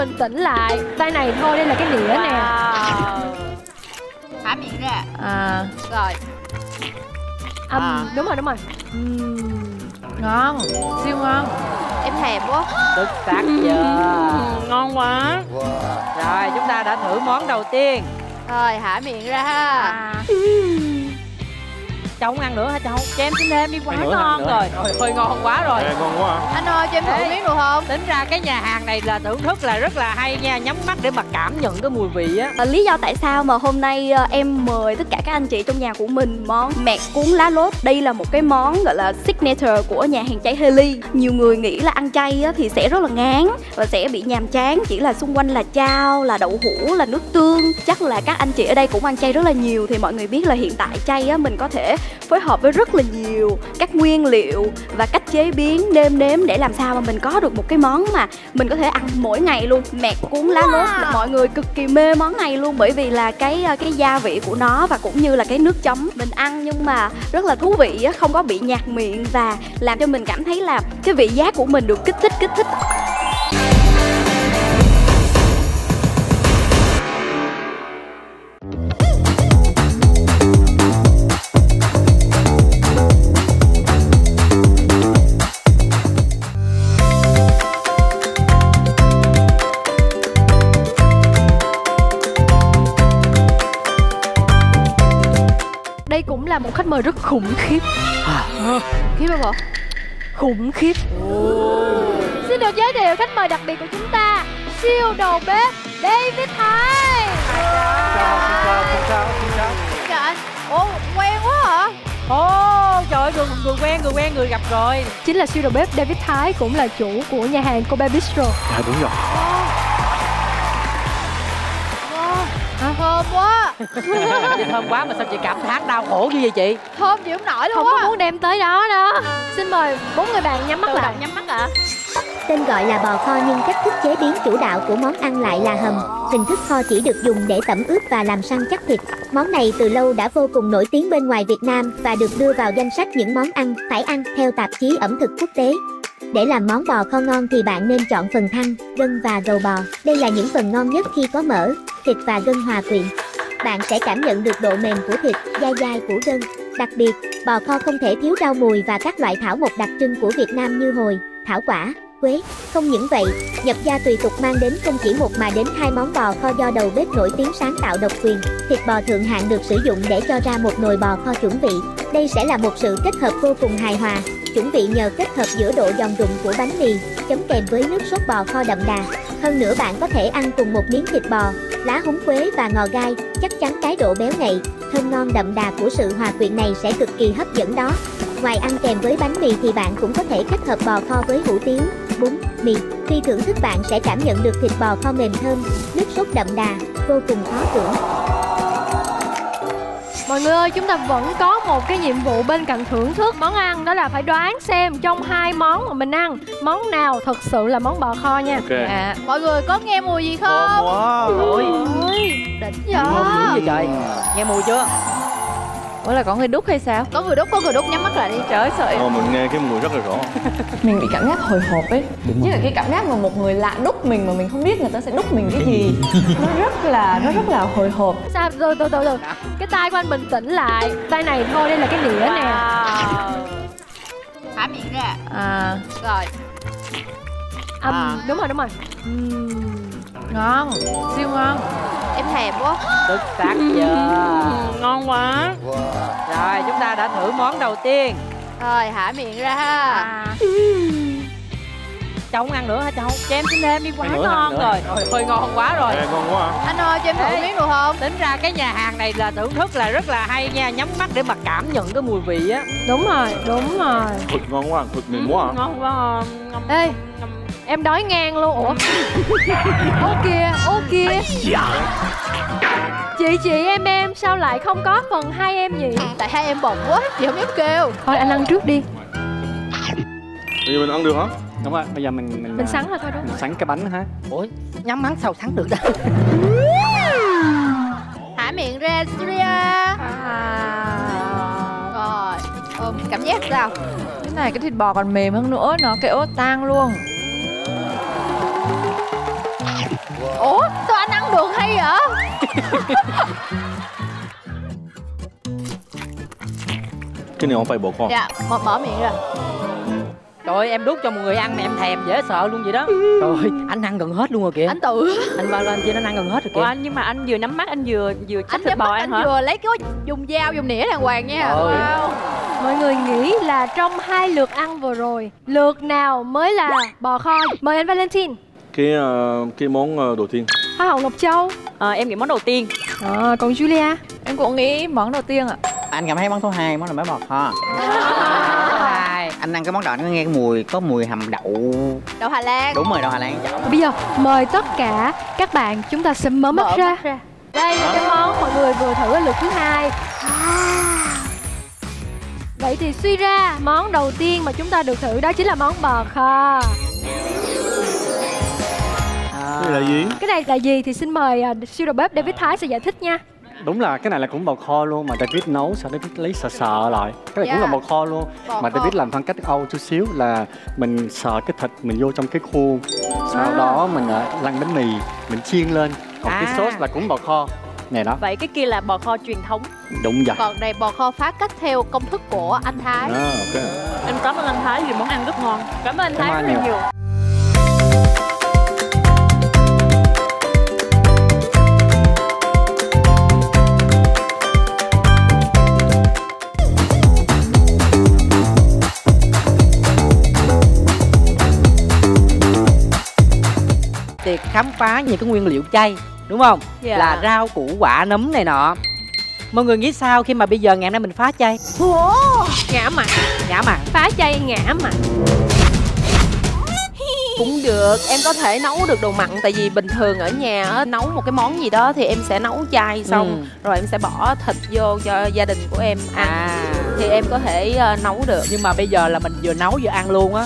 bình tĩnh lại. Tay này thôi đây là cái đĩa nè. Há miệng ra à. Rồi. Âm, À. đúng rồi đúng rồi. Ừm, ngon. Siêu ngon. Em thèm quá. Xuất sắc chưa? Ngon quá. Rồi chúng ta đã thử món đầu tiên. Rồi há miệng ra ha. À. Cháu không ăn nữa hả cháu? Cho em xin thêm đi quá nữa, ngon rồi. Hơi ngon quá rồi. Ê, ngon quá. À. anh ơi cho em thử Ê. miếng được không? Tính ra cái nhà hàng này là thưởng thức là rất là hay nha Nhắm mắt để mà cảm nhận cái mùi vị á. Ờ, lý do tại sao mà hôm nay ờ, em mời tất cả các anh chị trong nhà của mình món mẹt cuốn lá lốt. Đây là một cái món gọi là signature của nhà hàng chay Haley nhiều người nghĩ là ăn chay á, thì sẽ rất là ngán và sẽ bị nhàm chán chỉ là xung quanh là chao là đậu hũ là nước tương. Chắc là các anh chị ở đây cũng ăn chay rất là nhiều thì mọi người biết là hiện tại chay á, mình có thể phối hợp với rất là nhiều các nguyên liệu và cách chế biến nêm nếm để làm sao mà mình có được một cái món mà mình có thể ăn mỗi ngày luôn. Mẹt cuốn lá lốt là mọi người cực kỳ mê món này luôn bởi vì là cái ờ, cái gia vị của nó và cũng như là cái nước chấm. Mình ăn nhưng mà rất là thú vị á, không có bị nhạt miệng và làm cho mình cảm thấy là cái vị giác của mình được kích thích kích thích là một khách mời rất khủng khiếp. Khiếp không bộ khủng khiếp. Xin được giới thiệu khách mời đặc biệt của chúng ta siêu đầu bếp David Thái. Chào anh ồ quen quá hả? Ồ trời ơi người, người quen người quen người gặp rồi. Chính là siêu đầu bếp David Thái cũng là chủ của nhà hàng Kobe Bistro. À đúng rồi thơm quá Chị thơm quá mà sao chị cảm thác đau khổ như vậy chị thơm chịu không nổi luôn không có muốn đem tới đó đó xin mời bốn người bạn nhắm mắt tự lại nhắm mắt ạ Tên gọi là bò kho nhưng cách thức chế biến chủ đạo của món ăn lại là hầm. Hình thức kho chỉ được dùng để tẩm ướp và làm săn chắc thịt. Món này từ lâu đã vô cùng nổi tiếng bên ngoài Việt Nam và được đưa vào danh sách những món ăn phải ăn theo tạp chí ẩm thực quốc tế. Để làm món bò kho ngon thì bạn nên chọn phần thăn, gân và gầu bò. Đây là những phần ngon nhất khi có mỡ, thịt và gân hòa quyện. Bạn sẽ cảm nhận được độ mềm của thịt, dai dai của gân. Đặc biệt, bò kho không thể thiếu rau mùi và các loại thảo mộc đặc trưng của Việt Nam như hồi, thảo quả, quế. Không những vậy, nhập gia tùy tục mang đến không chỉ một mà đến hai món bò kho do đầu bếp nổi tiếng sáng tạo độc quyền. Thịt bò thượng hạng được sử dụng để cho ra một nồi bò kho chuẩn vị. Đây sẽ là một sự kết hợp vô cùng hài hòa. Chuẩn bị nhờ kết hợp giữa độ giòn rụng của bánh mì, chấm kèm với nước sốt bò kho đậm đà. Hơn nữa bạn có thể ăn cùng một miếng thịt bò, lá húng quế và ngò gai, chắc chắn cái độ béo ngậy, thơm ngon đậm đà của sự hòa quyện này sẽ cực kỳ hấp dẫn đó. Ngoài ăn kèm với bánh mì thì bạn cũng có thể kết hợp bò kho với hủ tiếu, bún, mì. Khi thưởng thức bạn sẽ cảm nhận được thịt bò kho mềm thơm, nước sốt đậm đà, vô cùng khó tưởng. Mọi người ơi, chúng ta vẫn có một cái nhiệm vụ bên cạnh thưởng thức món ăn đó là phải đoán xem trong hai món mà mình ăn món nào thật sự là món bò kho nha. Ok. À mọi người có nghe mùi gì Thơm không quá Ôi Ôi, đỉnh vậy. dữ vậy? Trời Nghe mùi chưa ủa là có người đút hay sao? Có người đút có người đút nhắm mắt lại đi. Trời ơi sợ Ờ, mình nghe cái mùi rất là rõ. Mình bị cảm giác hồi hộp ấy. Như là cái cảm giác mà một người lạ đúc mình mà mình không biết người ta sẽ đúc mình cái gì. Nó rất là nó rất là hồi hộp. Sao? Từ từ từ từ cái tay của anh bình tĩnh lại. Tay này thôi đây là cái đĩa nè. Há miệng ra à. Rồi. Âm, À. đúng rồi đúng rồi. Ừm, ngon. Siêu ngon em thèm quá. Xuất sắc chưa? Ngon quá. Rồi chúng ta đã thử món đầu tiên. Rồi há miệng ra ha. À. Cháu không ăn nữa hả cháu? Cho em xin thêm đi quá nữa, ngon rồi. Rồi hơi ngon quá rồi. Ê, ngon quá. À. anh ơi cho em thử miếng được không? Tính ra cái nhà hàng này là thưởng thức là rất là hay nha Nhắm mắt để mà cảm nhận cái mùi vị á. Đúng rồi đúng rồi. Thịt ngon quá Thịt mềm quá. à. Ngon quá. Ê em đói ngang luôn ủa? Ô kìa ô kìa. Chị chị em em sao lại không có phần hai em nhỉ? Tại hai em bụng quá chị không dám kêu. Thôi anh ăn trước đi. Bây giờ mình ăn được hả? đúng rồi bây giờ mình mình mình à, sắn rồi thôi đó mình sắn cái bánh ha Ủa nhắm hắn sao thắng được đâu. Há miệng ra Julia rồi ừ, cảm giác sao? Cái này cái thịt bò còn mềm hơn nữa nó kẹo tan luôn cái này không phải bò kho Dạ, mở, mở miệng ra. Trời ơi, em đút cho một người ăn mà em thèm dễ sợ luôn vậy đó. Trời ơi, anh ăn gần hết luôn rồi kìa. Anh tự. Anh bao lên trên anh ăn gần hết rồi Ủa kìa anh nhưng mà anh vừa nắm mắt anh vừa vừa Anh chích thịt bò mắt ăn anh hả? vừa lấy cái dùng dao dùng nĩa đàng hoàng nha. Ôi. Wow. Mọi người nghĩ là trong hai lượt ăn vừa rồi Lượt nào mới là bò kho? Mời anh Valentine cái ờ, cái món ờ, đầu tiên. Hoa hậu Ngọc Châu. Ờ, em nghĩ món đầu tiên. À, Còn Julia? Em cũng nghĩ món đầu tiên ạ. Anh cảm thấy món thứ hai món là bánh bò kho Hai anh ăn cái món đó nó nghe cái mùi có mùi hầm đậu. Đậu Hà Lan. Đúng rồi đậu hà lan Bây giờ mời tất cả các bạn chúng ta sẽ mở mắt Mở ra. mắt ra. Đây là cái món mọi người vừa thử ở lượt thứ hai. Vậy thì suy ra món đầu tiên mà chúng ta được thử đó chính là món bò kho cái này là gì? Cái này là gì thì xin mời uh, siêu đầu bếp David Thái sẽ giải thích nha. Đúng là cái này là cũng bò kho luôn mà David nấu sau David lấy sợ sợ lại. Cái này cũng Dạ. là bò kho luôn. Bò mà kho. David làm phong cách Âu chút xíu là mình sợ cái thịt mình vô trong cái khuôn. Sau À. đó mình ờ, lăn bánh mì mình chiên lên. Còn À. cái sốt là cũng bò kho. Này đó. Vậy cái kia là bò kho truyền thống. Đúng vậy. Còn này bò kho phá cách theo công thức của anh Thái. À ok. Em cảm ơn anh Thái vì món ăn rất ngon. Cảm ơn anh Cảm Thái rất là nhiều. nhiều Tiệc khám phá những cái nguyên liệu chay Đúng không? Dạ. Là rau củ quả nấm này nọ. Mọi người nghĩ sao khi mà bây giờ ngày hôm nay mình phá chay? Ngã mặn Ngã mặn Phá chay ngã mặn cũng được em có thể nấu được đồ mặn tại vì bình thường ở nhà á, nấu một cái món gì đó thì em sẽ nấu chay xong Ừ. rồi em sẽ bỏ thịt vô cho gia đình của em ăn. À. Thì em có thể ờ, nấu được. Nhưng mà bây giờ là mình vừa nấu vừa ăn luôn á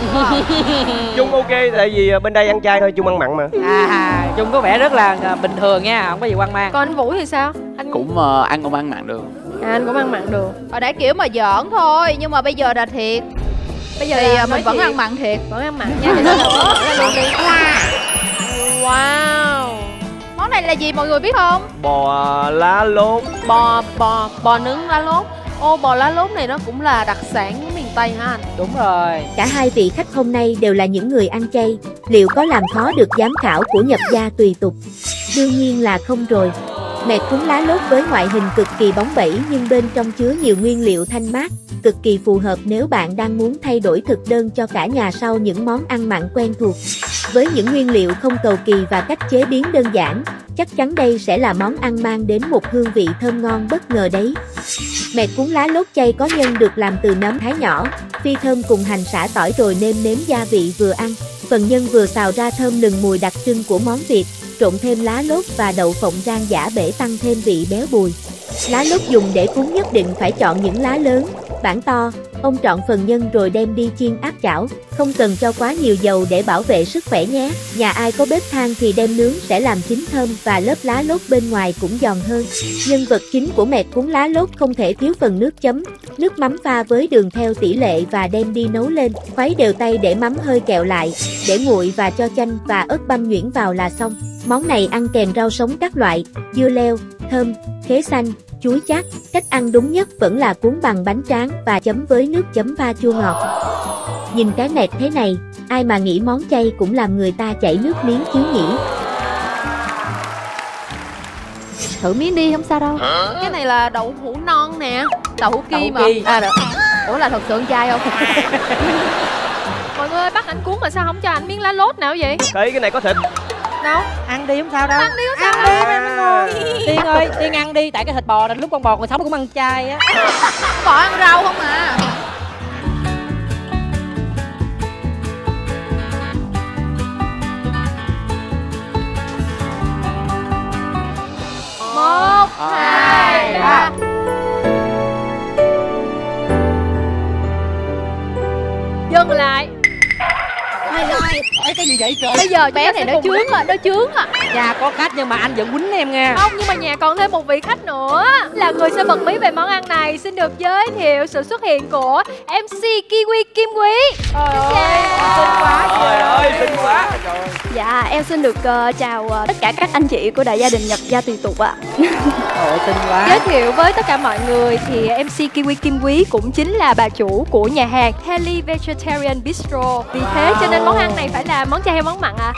Chung ok tại vì bên đây ăn chay thôi, chung ăn mặn mà. À Chung có vẻ rất là à, bình thường nha Không có gì quan mang Còn anh Vũ thì sao? Anh cũng ờ, ăn cũng ăn mặn được à, anh cũng ăn mặn được Hồi nãy kiểu mà giỡn thôi Nhưng mà bây giờ là thiệt Bây giờ Thì là nói mình vẫn thiệt. ăn mặn thiệt Vẫn ăn mặn nha luôn đi wow Món này là gì mọi người biết không? Bò lá lốt. bò bò bò nướng lá lốt ô bò lá lốt này nó cũng là đặc sản tây anh Đúng rồi Cả hai vị khách hôm nay đều là những người ăn chay, liệu có làm khó được giám khảo của nhập gia tùy tục? Đương nhiên là không rồi. Mẹ cúng lá lốt với ngoại hình cực kỳ bóng bẩy nhưng bên trong chứa nhiều nguyên liệu thanh mát, cực kỳ phù hợp nếu bạn đang muốn thay đổi thực đơn cho cả nhà sau những món ăn mặn quen thuộc. Với những nguyên liệu không cầu kỳ và cách chế biến đơn giản, chắc chắn đây sẽ là món ăn mang đến một hương vị thơm ngon bất ngờ đấy. Mẹ cuốn lá lốt chay có nhân được làm từ nấm thái nhỏ, phi thơm cùng hành xả tỏi rồi nêm nếm gia vị vừa ăn. Phần nhân vừa xào ra thơm lừng mùi đặc trưng của món Việt, trộn thêm lá lốt và đậu phộng rang giả bể tăng thêm vị béo bùi. Lá lốt dùng để cuốn nhất định phải chọn những lá lớn, bản to, ông chọn phần nhân rồi đem đi chiên áp chảo, không cần cho quá nhiều dầu để bảo vệ sức khỏe nhé. Nhà ai có bếp than thì đem nướng sẽ làm chín thơm và lớp lá lốt bên ngoài cũng giòn hơn. Nhân vật chính của mẹt cuốn lá lốt không thể thiếu phần nước chấm, nước mắm pha với đường theo tỷ lệ và đem đi nấu lên, khuấy đều tay để mắm hơi kẹo lại, để nguội và cho chanh và ớt băm nhuyễn vào là xong. Món này ăn kèm rau sống các loại, dưa leo, thơm, khế xanh, chuối chát. Cách ăn đúng nhất vẫn là cuốn bằng bánh tráng và chấm với nước chấm pha chua ngọt. Nhìn cái nẹt thế này, ai mà nghĩ món chay cũng làm người ta chảy nước miếng chứ nhỉ? Thử miếng đi không sao đâu cái này là đậu hũ non nè Đậu hũ Đậu ki hũ mà ki. à, được. Ủa là thật sự ăn chay không? Mọi người ơi, bắt anh cuốn mà sao không cho anh miếng lá lốt nào vậy? Thấy cái này có thịt. Đâu? Ăn đi không sao đâu. Ăn đi không sao? Ăn đi nó ngon Tiên ơi Tiên ăn đi Tại cái thịt bò là lúc con bò còn sống cũng ăn chay á. Bỏ ăn rau không à? Một, hai, ba. Dừng lại cái gì vậy trời? Bây giờ bé này nó chướng à nó chướng à nhà có khách nhưng mà anh vẫn quýnh em nha Không, nhưng mà nhà còn thêm một vị khách nữa. Là người sẽ bật mí về món ăn này. Xin được giới thiệu sự xuất hiện của MC Kiwi Kim Quý. Trời ơi, xinh quá. Trời ơi, xinh quá. Dạ, em xin được ờ, chào ờ, tất cả các anh chị của đại gia đình nhập gia tùy tục ạ. Ôi xinh quá. Giới thiệu với tất cả mọi người thì MC Kiwi Kim Quý cũng chính là bà chủ của nhà hàng Heli Vegetarian Bistro. Vì thế cho nên món ăn này phải là món chay hay món mặn à?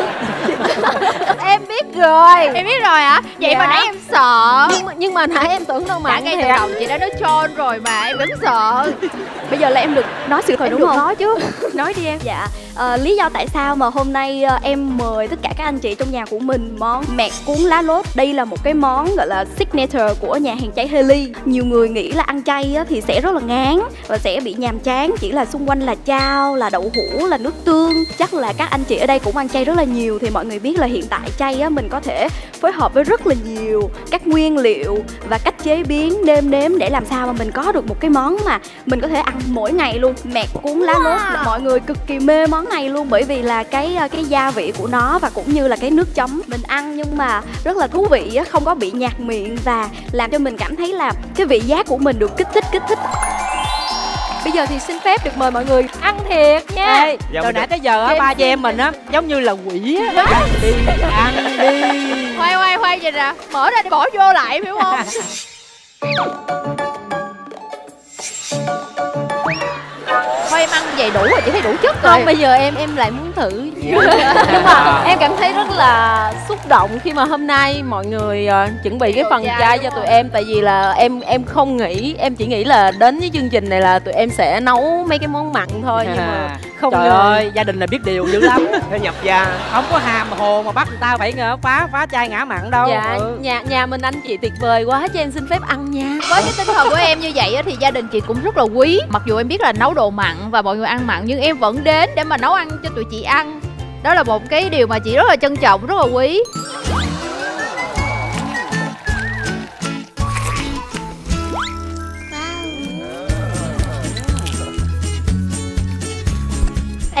em biết rồi. Em biết rồi hả? Vậy Dạ. mà nãy em sợ. Nhưng mà, nhưng mà nãy em tưởng đâu đã mặn ngay từ đầu chị đã nói trôn rồi mà em vẫn sợ Bây giờ là em được nói sự thật Em đúng được không? nói chứ Nói đi em Dạ, ờ, lý do tại sao mà hôm nay ờ, em mời tất cả các anh chị trong nhà của mình món mẹt cuốn lá lốt. Đây là một cái món gọi là signature của nhà hàng cháy Heli. Nhiều người nghĩ là ăn chay thì sẽ rất là ngán và sẽ bị nhàm chán. Chỉ là xung quanh là chao, là đậu hũ, là nước tương. Chắc là các anh chị ở đây cũng ăn chay rất là nhiều thì mọi người biết là hiện tại chay á, mình có thể phối hợp với rất là nhiều các nguyên liệu và cách chế biến nêm nếm để làm sao mà mình có được một cái món mà mình có thể ăn mỗi ngày luôn mẹt cuốn lá lốt. Mọi người cực kỳ mê món này luôn bởi vì là cái ờ, cái gia vị của nó và cũng như là cái nước chấm. Mình ăn nhưng mà rất là thú vị á, không có bị nhạt miệng và làm cho mình cảm thấy là cái vị giác của mình được kích thích kích thích. Bây giờ thì xin phép được mời mọi người ăn thiệt nha. Ê, Dạ, từ mình nãy tới giờ á ba chị em mình á giống như là quỷ á. Ăn đi ăn đi. Khoai khoai khoai vậy nè mở ra để bỏ vô lại hiểu không em ăn vậy đủ rồi chị thấy đủ chất rồi. Không, bây giờ em em lại muốn thử. Nhưng mà em cảm thấy rất là xúc động khi mà hôm nay mọi người ờ, chuẩn bị cái phần Dạ, đúng cho tụi em. Tại vì là em em không nghĩ, em chỉ nghĩ là đến với chương trình này là tụi em sẽ nấu mấy cái món mặn thôi. Nhưng mà không trời ngờ ơi gia đình là biết điều dữ lắm. Thế nhập gia. Không có hàm hồ mà bắt người ta phải ngờ phá phá chai ngã mặn đâu. Dạ, Ừ. nhà nhà mình anh chị tuyệt vời quá cho em xin phép ăn nha. Với cái tinh thần của em như vậy á, thì gia đình chị cũng rất là quý. Mặc dù em biết là nấu đồ mặn và mọi người ăn mặn nhưng em vẫn đến để mà nấu ăn cho tụi chị ăn. Đó là một cái điều mà chị rất là trân trọng rất là quý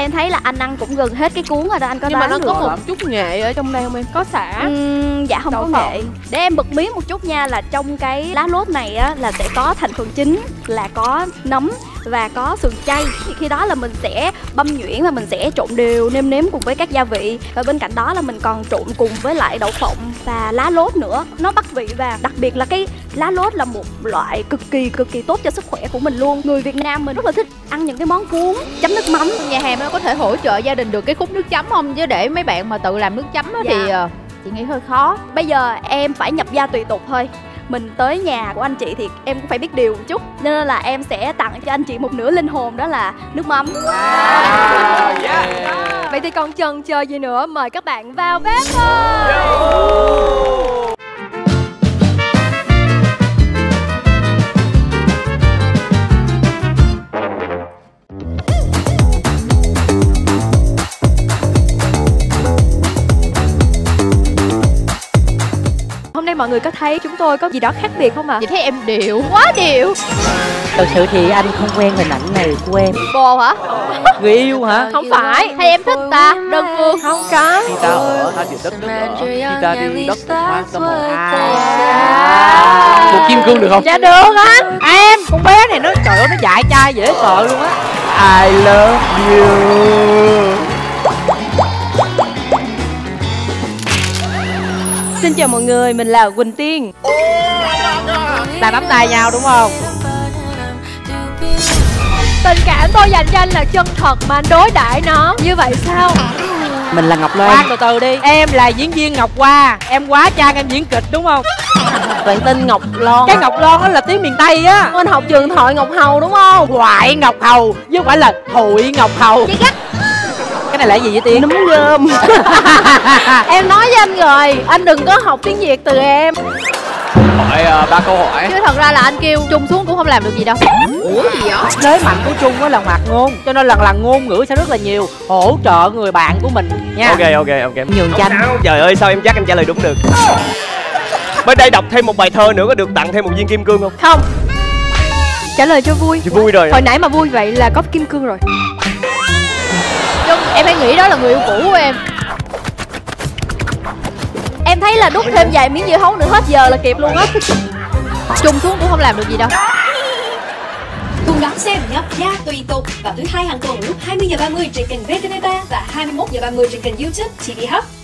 em thấy là anh ăn cũng gần hết cái cuốn rồi đó anh có Nhưng mà nó có được một chút nghệ ở trong đây không em? Có xả? Ừm, dạ không Đậu có nghệ. Để em bật mí một chút nha là trong cái lá lốt này á là sẽ có thành phần chính là có nấm và có sườn chay. Thì khi đó là mình sẽ băm nhuyễn và mình sẽ trộn đều nêm nếm cùng với các gia vị. Và bên cạnh đó là mình còn trộn cùng với lại đậu phộng và lá lốt nữa. Nó bắt vị và đặc biệt là cái lá lốt là một loại cực kỳ cực kỳ tốt cho sức khỏe của mình luôn. Người Việt Nam mình rất là thích ăn những cái món cuốn chấm nước mắm. Nhà hàng nó có thể hỗ trợ gia đình được cái khúc nước chấm không? Chứ để mấy bạn mà tự làm nước chấm Dạ. thì ờ, chị nghĩ hơi khó. Bây giờ em phải nhập gia tùy tục thôi mình tới nhà của anh chị thì em cũng phải biết điều một chút. Nên là em sẽ tặng cho anh chị một nửa linh hồn đó là nước mắm. Vậy thì còn chần chờ gì nữa Mời các bạn vào bếp thôi mọi người có thấy chúng tôi có gì đó khác biệt không ạ? chị thấy em điệu quá điệu. Thật sự thì anh không quen hình ảnh này của em. Bồ hả? Người yêu hả? Không phải. Hay em thích ta? Đơn phương Không có Khi ta ở tha diện đất nước ở Khi ta đi đất hoa tâm hồn một kim cương được không? Dạ được á em con bé này nó trời ơi nó dại trai dễ sợ luôn á. I love you Xin chào mọi người, mình là Quỳnh Tiên. Là nắm tay nhau đúng không? Tình cảm tôi dành cho anh là chân thật mà anh đối đãi nó. Như vậy sao? mình là ngọc loan. Khoan từ từ đi. Em là diễn viên ngọc hoa. Em quá trang em diễn kịch đúng không? Bạn tên Ngọc Loan. Cái ngọc loan đó là tiếng miền tây á. Anh học trường Thoại Ngọc Hầu đúng không? Ngoại Ngọc Hầu chứ không phải là Thụy Ngọc Hầu. Cái này là cái gì vậy tiên? Nấm gơm Em nói với anh rồi, anh đừng có học tiếng Việt từ em. Hỏi ờ, ba câu hỏi. Chứ thật ra là anh kêu chung xuống cũng không làm được gì đâu. Ủa gì vậy? Thế mạnh của trung á là hoạt ngôn cho nên lần lần ngôn ngữ sẽ rất là nhiều hỗ trợ người bạn của mình nha. Ok ok ok. Nhường sao. Trời ơi sao em chắc anh trả lời đúng được? Bên đây đọc thêm một bài thơ nữa có được tặng thêm một viên kim cương không? Không. Trả lời cho vui. Thì vui rồi. Hồi nãy mà vui vậy là có kim cương rồi em hay nghĩ đó là người yêu cũ của em. Em thấy là đút thêm vài miếng dưa hấu nữa hết giờ là kịp luôn á. Chung xuống cũng không làm được gì đâu. Cùng đón xem nhấp nha tùy tục. Vào thứ hai hàng tuần lúc 20 giờ 30 trên kênh VTV3 và 21 giờ 30 trên kênh YouTube TV Hub.